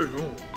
Chegou.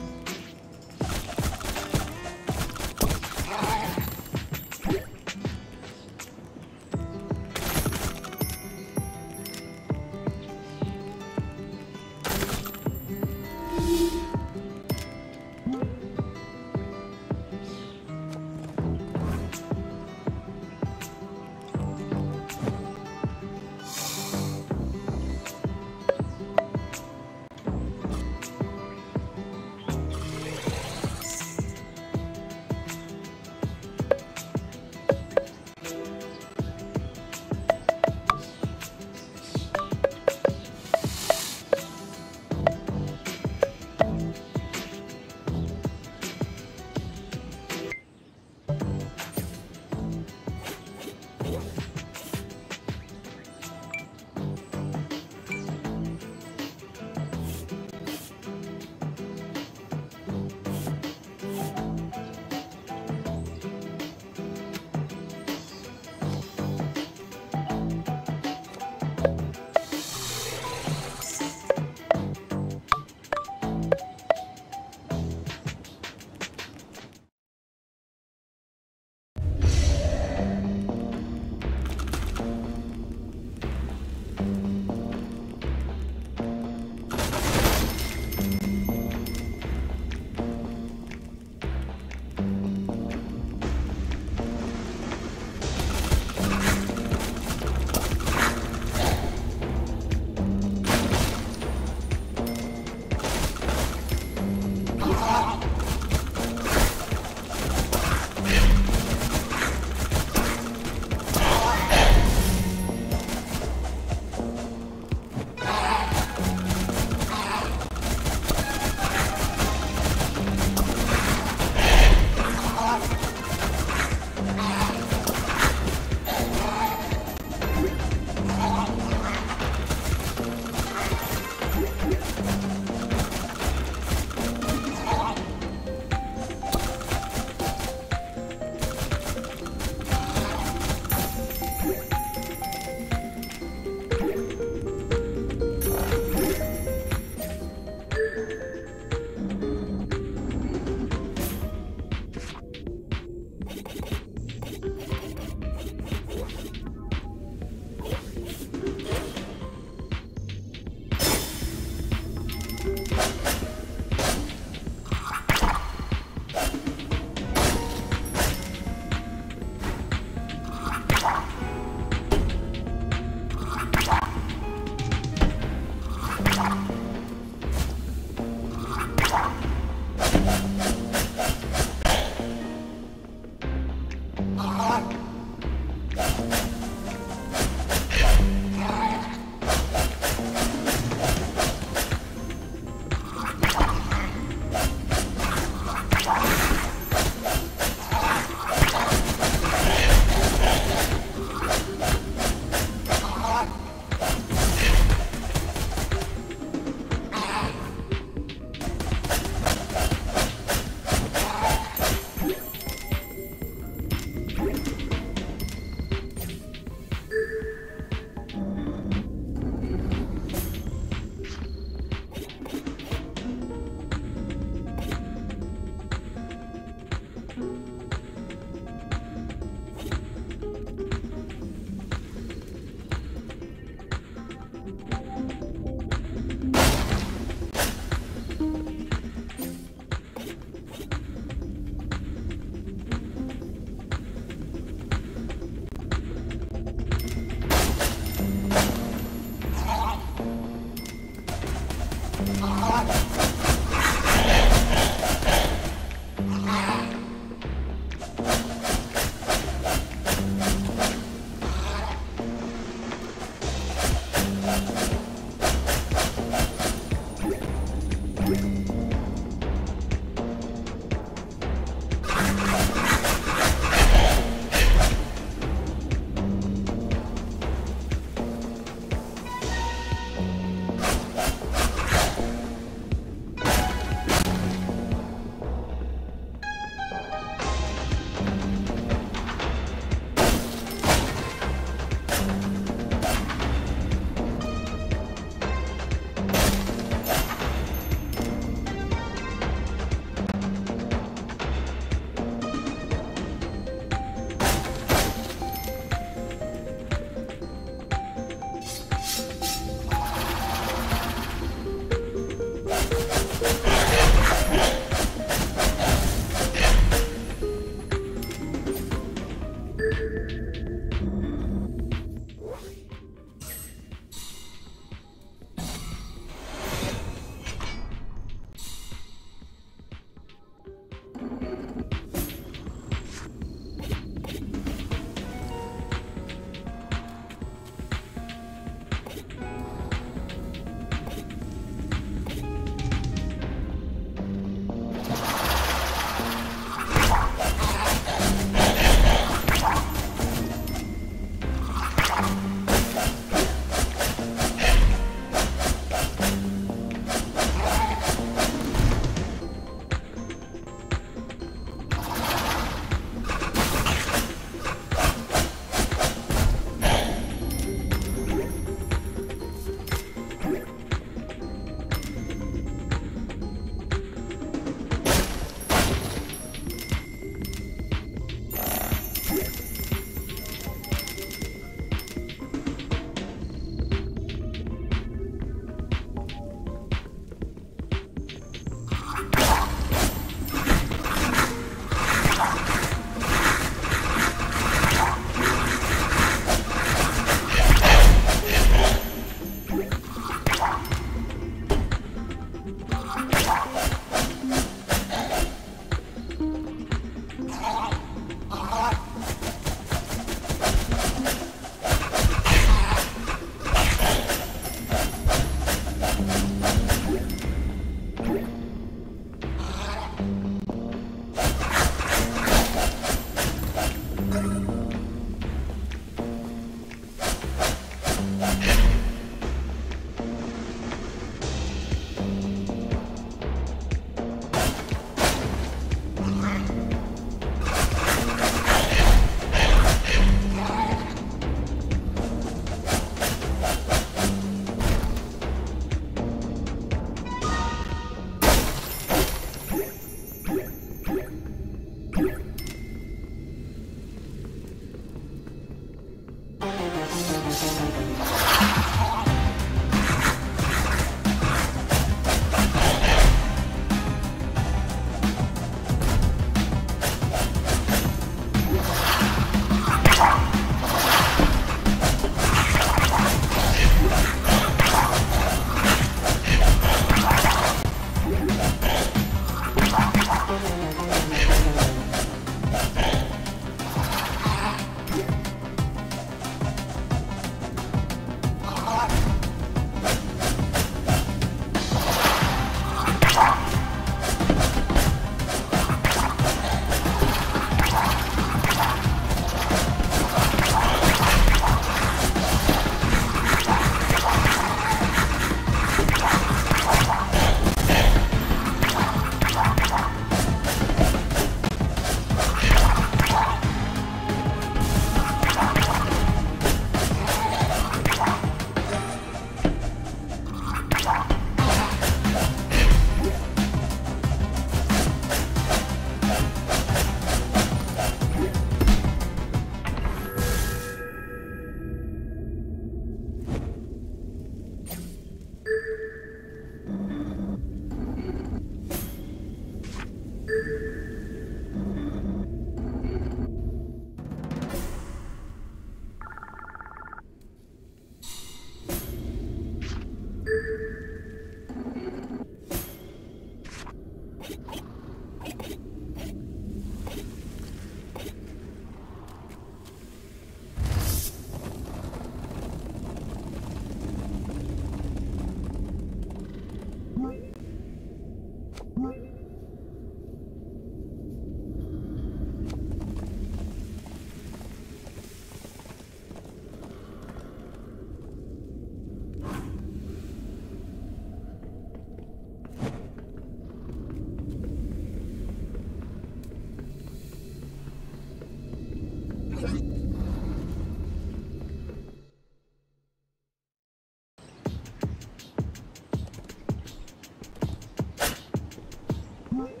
Mm-hmm.